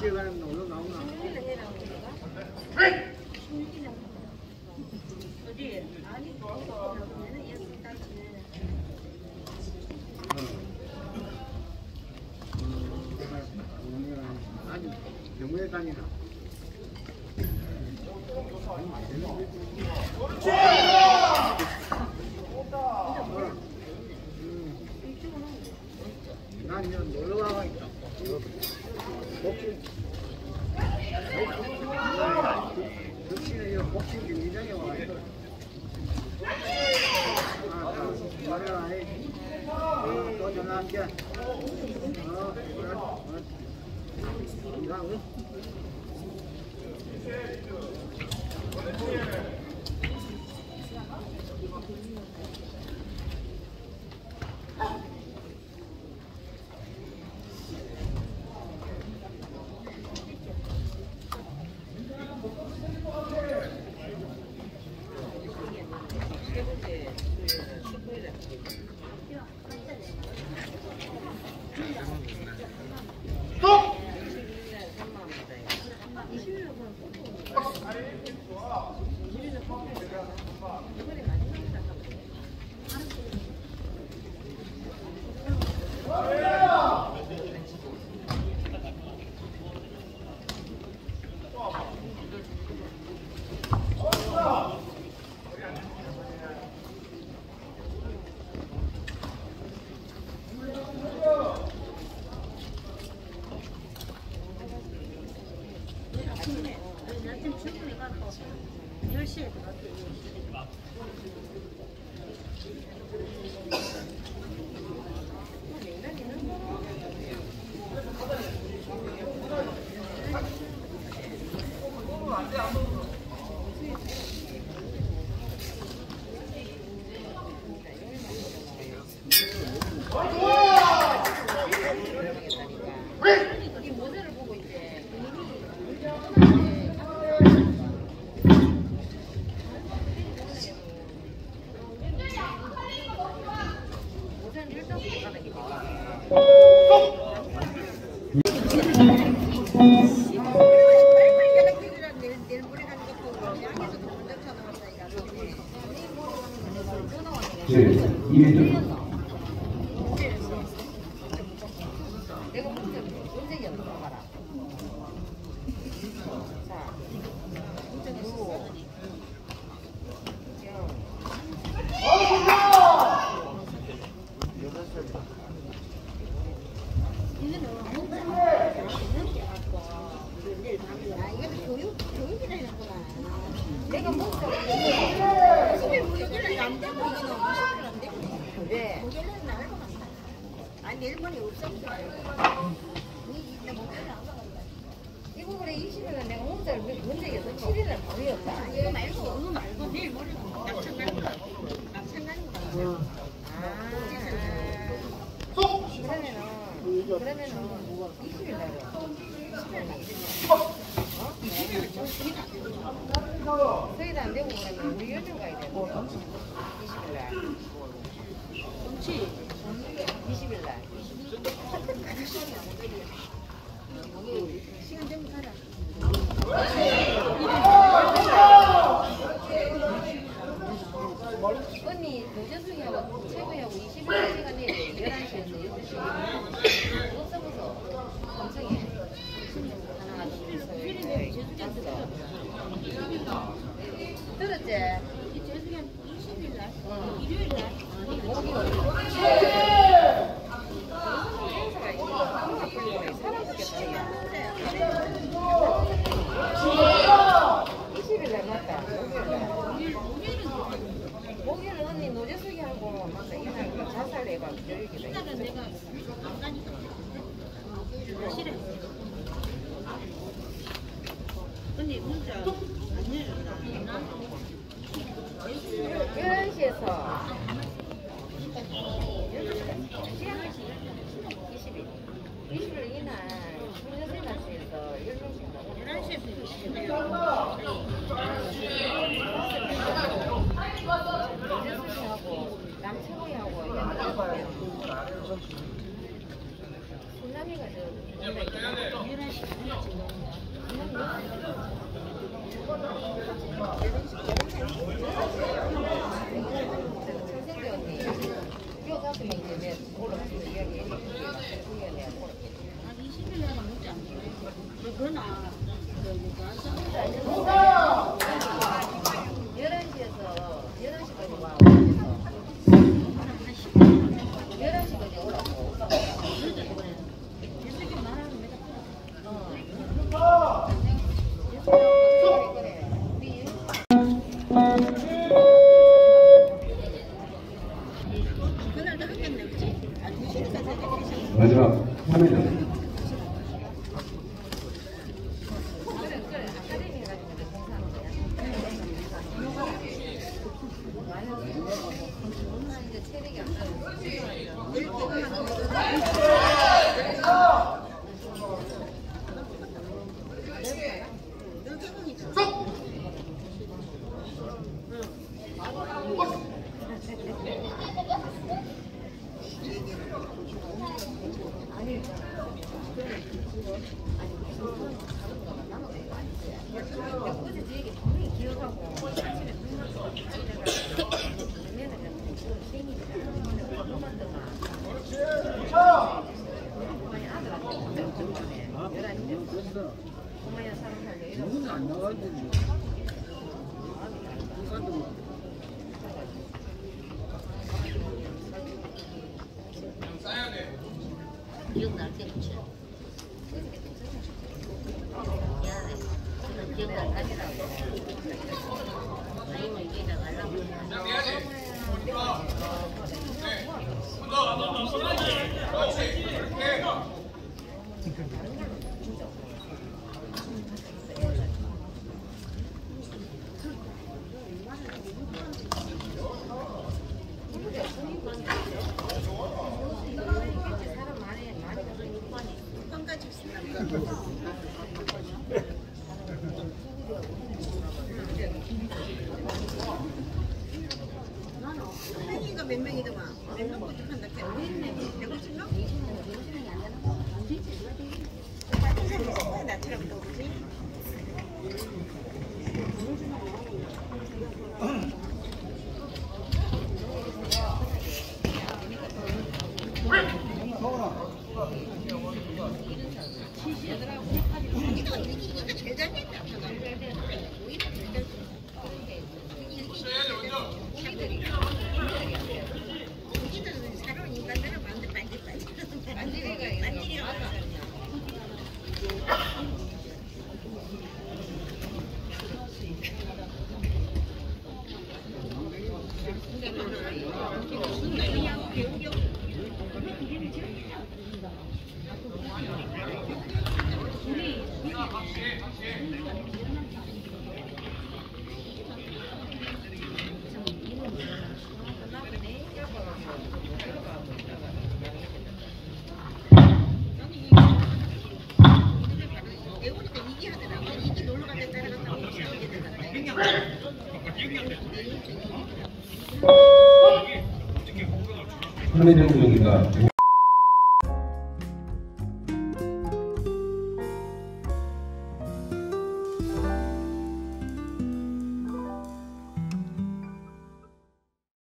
가서 가서 꼭지에 가면 놀러 나오나? 아니, 병원에 다니나? 난 이제 놀러 있다. 복싱. 복싱에 이거 복싱 경기장에 와 있다. 아, 자, 말해라. 이. 어, 또 전화할게. 어, 그래. 어. 이거, 응? 제 2m 내가 문제 문제 연습 봐라. 자, 문제 누르고. 내가 뭐 왜? 아니 일본이 없었어. 이거 그래 20일날 내가 혼자 문제에서 7일날 모였다. 이거 말고 오늘 말고 내일 모레 낙천 가는 거. 낙천 가는 거. 아, 그러면은 그러면은 20일 날은 20일 날 저희도 안 되고 그러면 우리 요즘 가야 돼. 20일 날. 그렇지. 20일 날. 시간 되면 가라. 언니 노재승이하고 최고하고 21일 시간에 11시에서 12시 없어서 검색해 하나 둘셋 들었지? 이 재수가 20일 날, 응. 일요일 날. 목요일 행사가 있고 사람 죽겠다 20일 날 맞다 목요일 날 목요일은 언니 노재석이 하고 맞다 이날 그 자살 해봐 교육이다 일단은 내가 안 가니까. 싫어. 언니 문자 안 내려나? 11시에서 그러나, 그, 뭐, 그, 아니, 그거 다른 거 만나면 돼. 그거 굳이 네 얘기 분명히 기억하고. 11시. 엄마야 사람 살려. 이러고. 누구는 안 나가야 되지. 우리가 몇 명이더만 몇명 고집한다 걔 우리는 150명? 150명이 안 되는 같은 사람이 나처럼 또 그지? 3일 정도니까